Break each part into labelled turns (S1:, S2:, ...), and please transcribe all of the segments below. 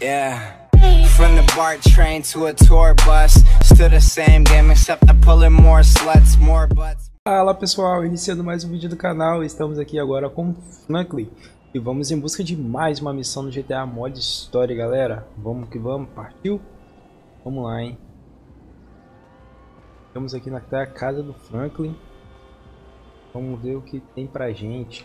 S1: Yeah. From the BART train to a tour bus, still the same game except I'm pulling more sluts, more butts.
S2: Fala pessoal, iniciando mais um vídeo do canal, estamos aqui agora com Franklin e vamos em busca de mais uma missão no GTA Mod Story, galera. Vamos que vamos, partiu? Vamos lá, hein? Estamos aqui na casa do Franklin. Vamos ver o que tem pra gente.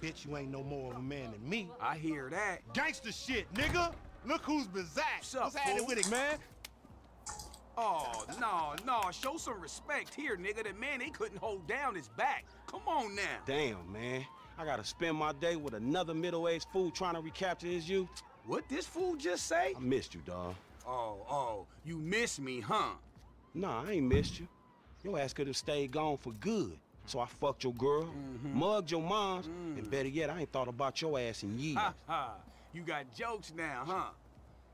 S3: I bet you ain't no more of a man than me.
S4: I hear that.
S3: Gangster shit, nigga. Look who's bizarre.
S4: What's up,
S3: What's happening
S4: fool?
S3: with it, man?
S4: Oh, no, no. Show some respect here, nigga. That man, they couldn't hold down his back. Come on now.
S5: Damn, man. I gotta spend my day with another middle-aged fool trying to recapture his youth.
S4: What this fool just say?
S5: I missed you, dawg.
S4: Oh, oh, you miss me, huh?
S5: Nah, I ain't missed you. Your ass could have stayed gone for good. So I fucked your girl,
S4: Mm-hmm.
S5: mugged your moms,
S4: Mm.
S5: and better yet, I ain't thought about your ass in years.
S4: Ha ha. You got jokes now, huh?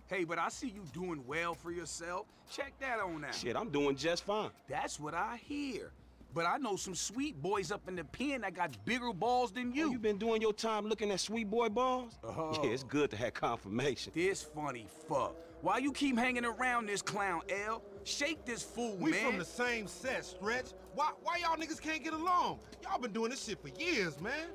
S4: Hey, but I see you doing well for yourself. Check that on out.
S5: Shit, I'm doing just fine.
S4: That's what I hear. But I know some sweet boys up in the pen that got bigger balls than
S5: You,
S4: you.
S5: you been doing your time looking at sweet boy balls?
S4: Oh.
S5: Yeah, it's good to have confirmation.
S4: This funny fuck. Why you keep hanging around this clown, L? Shake this fool,
S3: We
S4: man.
S3: We from the same set, Stretch. Why, why y'all niggas can't get along? Y'all been doing this shit for years, man.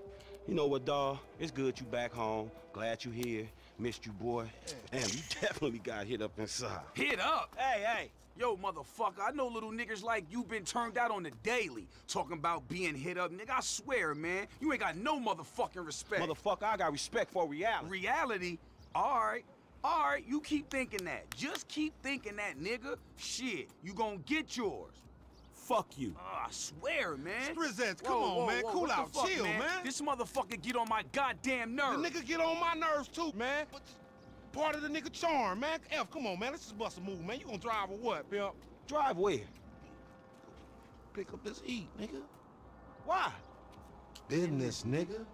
S5: You know what, dawg? It's good you back home. Glad you here. Missed you, boy. Damn, you definitely got hit up inside.
S4: Hit up. Hey, hey. Yo, motherfucker, I know little niggas like you been turned out on the daily. Talking about being hit up. Nigga, I swear, man, you ain't got no motherfucking respect.
S5: Motherfucker, I got respect for reality.
S4: Reality? Alright. Alright, you keep thinking that. Just keep thinking that, nigga. Shit, you gonna get yours.
S5: Fuck you.
S4: Uh, I swear, man.
S3: Strizzettes, come
S4: Whoa,
S3: on,
S4: whoa,
S3: man.
S4: whoa,
S3: Cool
S4: what
S3: out.
S4: fuck,
S3: Chill, man.
S4: This motherfucker get on my goddamn nerves.
S3: The nigga get on my nerves too, man. But part of the nigga charm, man. F, come on, man. Let's just bust a move, man. You gonna drive or what, pimp?
S5: Drive where? Pick up this heat, nigga. Why?
S3: Business, nigga.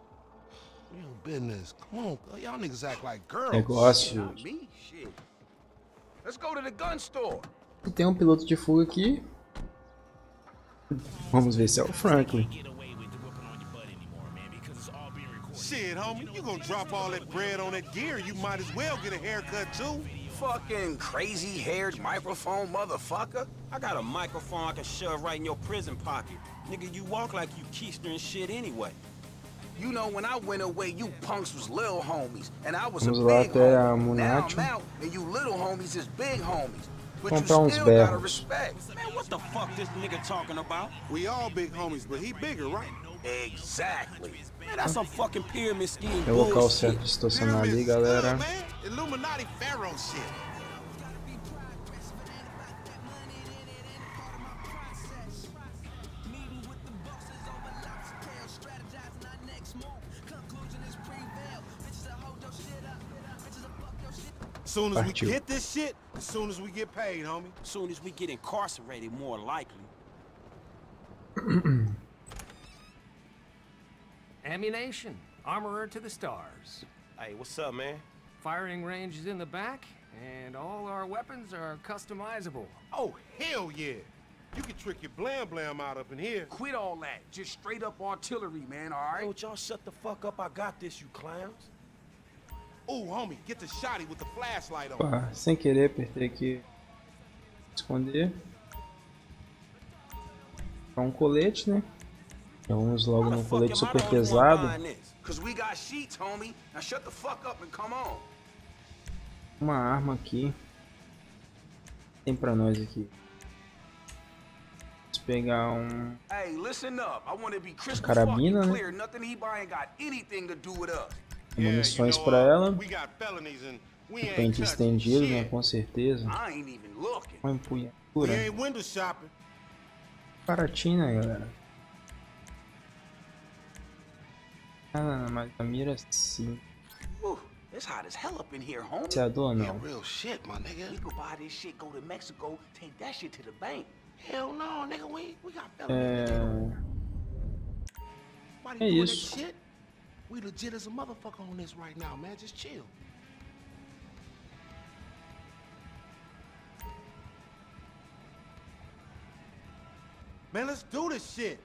S3: Real business. Come on, y'all niggas act like girls.
S2: Negócios.
S4: Not me, shit. Let's go to the gun store.
S2: E tem um piloto de fuga aqui. Vamos ver se é o Franklin.
S3: Shit, homie, you gonna drop all that bread on that gear, you might as well get a haircut too.
S4: Fucking crazy haired microphone motherfucker.
S5: I got a microphone I can shove right in your prison pocket. Nigga, you walk like you keister and shit anyway.
S4: You know, when I went away, you punks was little homies, and I was a
S2: Vamos lá
S4: big
S2: até a
S4: homie. Now I'm out, and you little homies is big homies. But
S2: Comprar
S4: you
S2: uns
S4: still gotta
S2: berros.
S4: respect.
S5: Man, what the fuck this nigga talking about?
S3: We all big homies, but he bigger, right?
S4: Exactly.
S5: Man, that's some fucking pyramid scheme
S2: É o local
S5: bullshit.
S2: certo de estacionar ali, galera.
S3: man. Illuminati Pharaoh shit. As soon as
S2: Partiu.
S3: we hit this shit, as soon as we get paid, homie.
S5: As soon as we get incarcerated, more likely.
S6: Ammu-Nation. Armorer to the stars.
S5: Hey, what's up, man?
S6: Firing range is in the back, and all our weapons are customizable.
S3: Oh, hell yeah. You can trick your blam blam out up in here.
S4: Quit all that. Just straight up artillery, man, all right?
S5: Hey,
S4: right?
S5: would y'all shut the fuck up? I got this, you clowns.
S2: Opa, sem querer, apertei aqui. Esconder. É um colete, né? Então vamos logo num colete super pesado. Uma arma aqui. Tem pra nós aqui. Vamos pegar um. Carabina, né? munições
S3: para
S2: ela. Pente
S3: tipo,
S2: estendido, né? Com certeza. Uma empunhadura. Baratinha, galera. Ah, mas a mira sim.
S4: It's hot as hell up in here, homie.
S2: É
S5: yeah, real shit, my nigga.
S4: We could buy this shit, go to Mexico, take that shit to the bank.
S5: Hell no, nigga, we, we got fellas.
S2: É, é isso.
S5: We legit as a motherfucker on this right now, man. Just chill.
S3: Man, let's do this shit.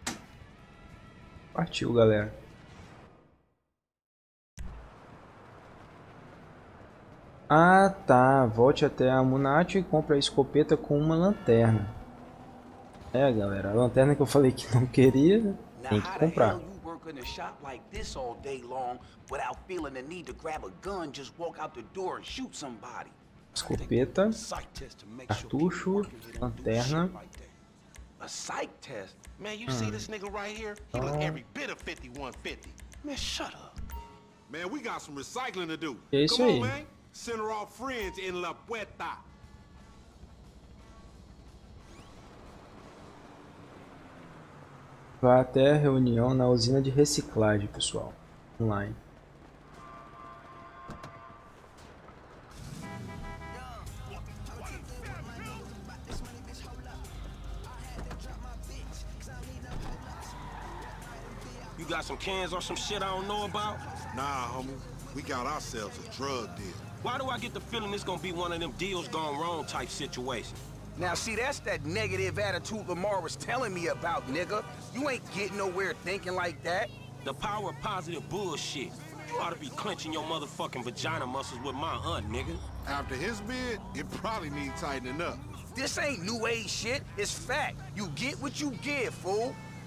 S2: Partiu, galera. Ah, tá. Volte até a Munati e compre a escopeta com uma lanterna. É, galera. A lanterna que eu falei que não queria, tem que comprar.
S4: Hell you work in a shop like this all day long without feeling the need to grab a gun, just walk out the door and shoot somebody?
S2: Escopeta,
S5: Psych test to make sure
S2: cartucho,
S5: people working here don't do
S2: lanterna.
S5: shit like that.
S4: A psych test?
S5: Man, you see hmm. this nigga right here? He look
S2: Oh.
S5: every bit of 5150. Man, shut up.
S3: Man, we got some recycling to do. Come on, man. Send her off friends in La Puerta.
S2: Vá até a reunião na usina de reciclagem, pessoal. Online.
S5: You got some cans or some shit I don't know about?
S3: Nah, homie. We got ourselves a drug deal.
S5: Why do I get the feeling this gonna be one of them deals gone wrong type situations?
S4: Now, see, that's that negative attitude Lamar was telling me about, nigga. You ain't getting nowhere thinking like that.
S5: The power of positive bullshit. You ought to be clenching your motherfucking vagina muscles with my aunt, nigga.
S3: After his bid, it probably needs tightening up.
S4: This ain't new age shit. It's fact. You get what you give, fool.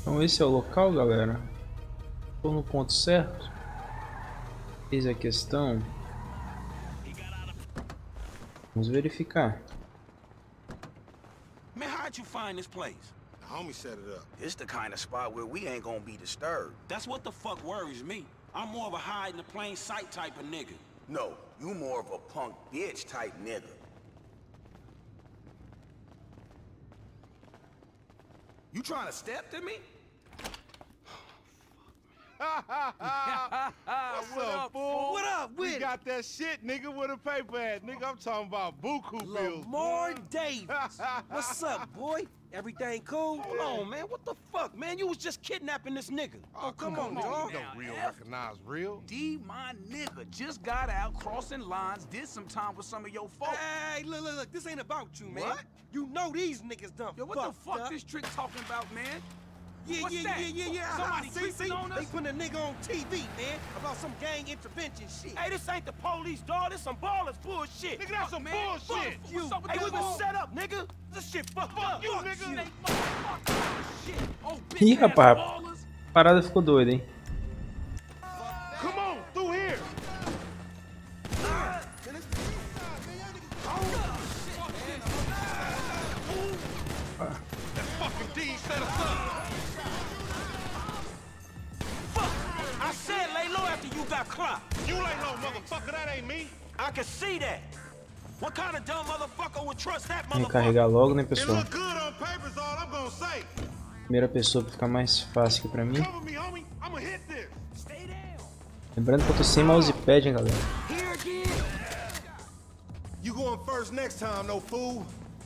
S2: Então esse é o local, galera. Estou no ponto certo. Eis a questão. Vamos verificar.
S5: Man, how'd you find this place?
S3: The homie set it up.
S4: It's the kind of spot where we ain't gonna be disturbed.
S5: That's what the fuck worries me. I'm more of a hide in the plain sight type of nigga.
S4: No, you more of a punk bitch type nigga. You trying to step to me?
S3: What's up, fool?
S7: What up
S3: We
S7: with it?
S3: got that shit, nigga, with a paper at. Nigga, I'm talking about buku bills.
S7: Lamar
S3: boy.
S7: Davis. What's up, boy? Everything cool?
S5: Hold on, man. What the fuck, man? You was just kidnapping this nigga.
S3: Oh, oh come, on, dog. Don't real
S4: F.
S3: recognize real.
S4: D, my nigga, just got out crossing lines, did some time with some of your folks.
S7: Hey, look, look, look. This ain't about you, man.
S4: What?
S7: You know these niggas done
S4: Yo, what the fuck
S7: up.
S4: this trick talking about, man?
S7: Yeah,
S4: What's
S7: yeah,
S4: that?
S7: yeah, yeah, yeah.
S4: Somebody
S7: see,
S4: creeping
S7: see,
S4: on
S7: they
S4: us?
S7: putting a nigga on TV, man, about some gang intervention shit.
S5: Hey, this ain't the police, dog. This some ballers bullshit.
S3: Nigga, that's some
S4: man.
S3: bullshit.
S4: Fuck you.
S5: Hey, we
S4: Fuck
S5: been
S4: you.
S5: set up, nigga. This shit fucked up.
S3: you, nigga.
S4: Shit. Oh,
S2: Ih,
S4: bitch ass
S2: rapaz. A parada ficou doida, hein? Vamos carregar logo, né, pessoal? Primeira pessoa pra ficar mais fácil aqui pra mim. Lembrando que eu tô sem mousepad, hein, galera.
S3: You going first next time, no fool.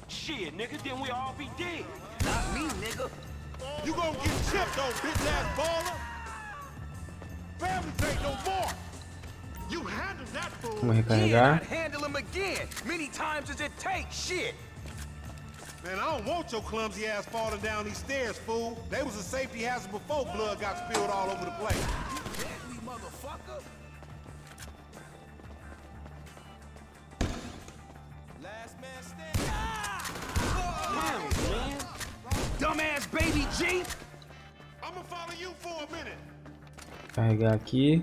S5: Shit, nigga, then we all be dead.
S4: Not me, nigga.
S3: You gonna get chipped, though, bitch ass baller. Ain't no more.
S2: Vamos
S4: Yeah,
S2: recarregar.
S4: I'd handle him again. Many times as it takes. Shit.
S3: Man, I don't want your clumsy ass falling down these stairs, fool. They was a safety hazard before blood got spilled all over the place.
S4: Deadly motherfucker.
S5: Last man standing. Ah! Damn, man.
S4: Dumbass baby G.
S3: I'ma follow you for a minute.
S2: Carregar aqui.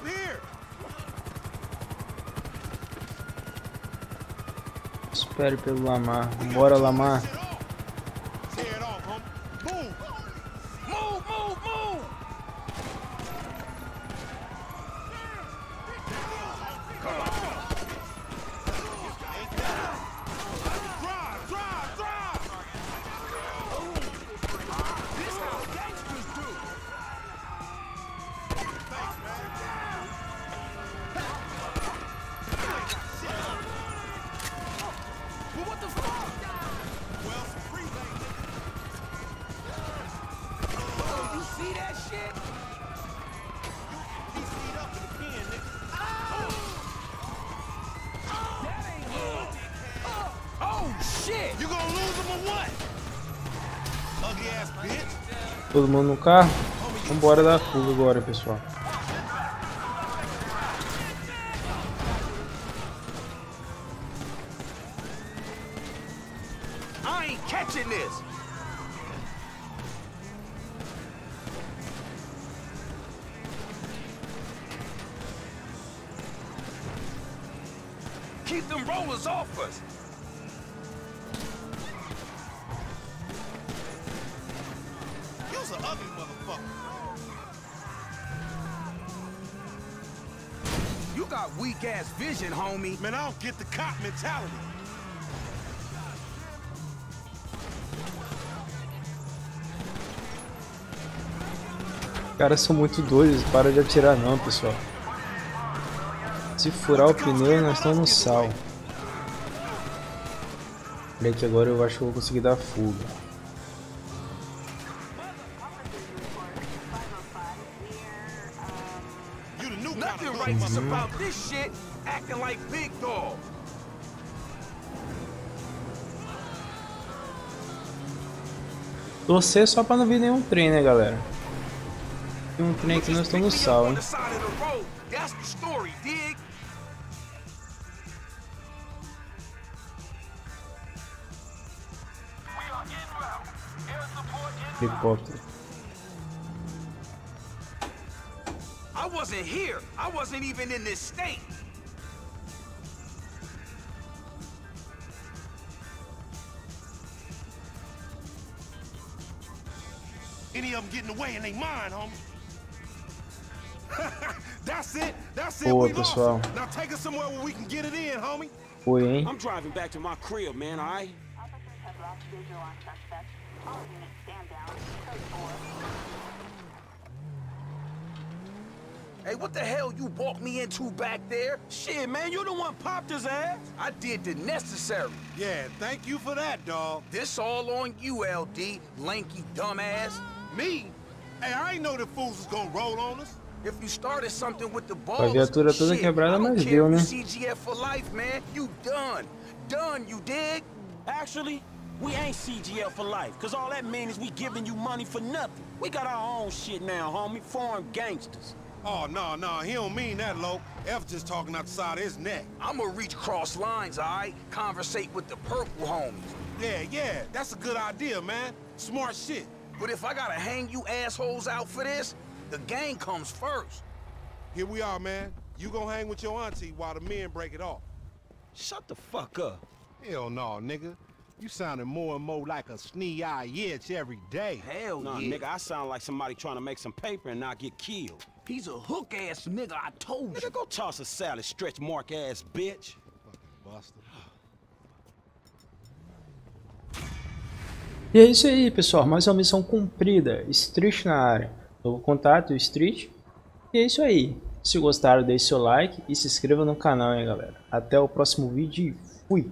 S3: Up here.
S2: Espere pelo Lamar. Bora, Lamar. Todo mundo no carro? Vambora dar fuga agora, pessoal.
S3: Ugly motherfucker.
S4: You got weak ass vision, homie.
S3: Man, I don't get the cop mentality.
S2: Os caras são muito doidos, para de atirar não, pessoal. Se furar o pneu, nós estamos no sal. Olha que agora eu acho que eu vou conseguir dar fuga.
S4: Nothing righteous about this shit. Acting like big dog.
S2: Torcer só pra não vir nenhum trem, né, galera? Tem um trem aqui, nós estamos no sal, hein?
S4: the I wasn't here. I wasn't even in this state.
S3: Any of them getting away and they mine, homie. That's it. That's it.
S2: Boa,
S3: we lost.
S2: pessoal.
S3: Now take us somewhere where we can get it in, homie.
S2: Foi, hein?
S5: I'm driving back to my crib, man, all right?
S4: Hey, what the hell you walked me into back there?
S7: Shit, man, you the one popped his ass.
S4: I did the necessary.
S3: Yeah, thank you for that, dawg.
S4: This all on you, LD, lanky dumbass.
S3: Me? Hey, I ain't know the fools was gonna roll on us.
S4: If you started something with the
S2: Com a
S4: balls,
S2: viatura toda
S4: shit,
S2: quebrada,
S4: I don't
S2: mas
S4: care
S2: deu, né?
S4: CGF for life, man. You done. Done, you dig?
S7: Actually, we ain't CGL for life, cause all that means is we giving you money for nothing. We got our own shit now, homie. Foreign gangsters.
S3: Oh, no, no, he don't mean that, Lo. F just talking out the side of his neck.
S4: I'ma reach cross lines, alright? Conversate with the purple homies.
S3: Yeah, yeah, that's a good idea, man. Smart shit.
S4: But if I gotta hang you assholes out for this, the gang comes first.
S3: Here we are, man. You gonna hang with your auntie while the men break it off.
S5: Shut the fuck up.
S3: Hell no, nigga. You sounding more and more like a snee-eye itch every day.
S4: Hell
S5: Nah,
S4: yeah.
S5: nigga, I sound like somebody trying to make some paper and not get killed.
S4: He's a hook-ass nigga, I told you.
S5: Nigga, go toss a salad, stretch mark ass bitch.
S2: E é isso aí, pessoal. Mais uma missão cumprida. Street na área. Novo contato, Street. E é isso aí. Se gostaram, deixe seu like e se inscreva no canal, hein, galera. Até o próximo vídeo e fui!